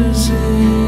music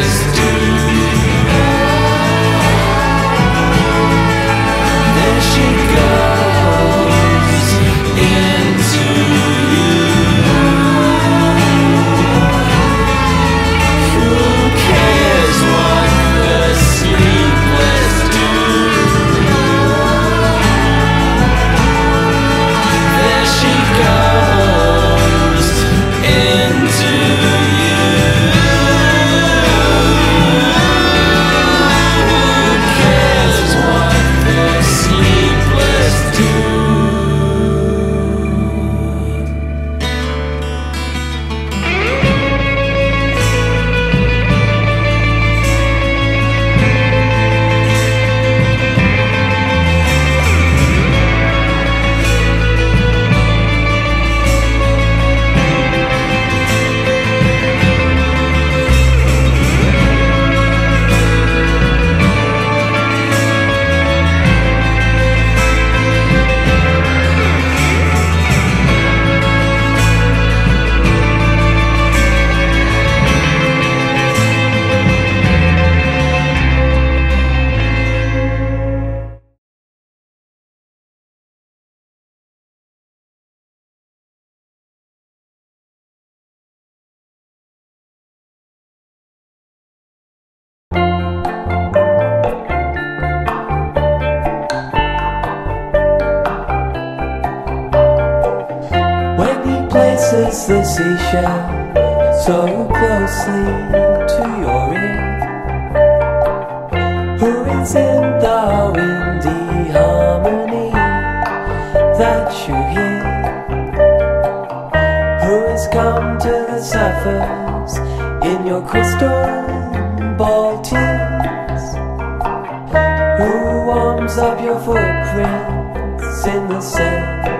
just places the seashell so closely to your ear. Who is in the windy harmony that you hear? Who has come to the surface in your crystal ball tears? Who warms up your footprints in the sand?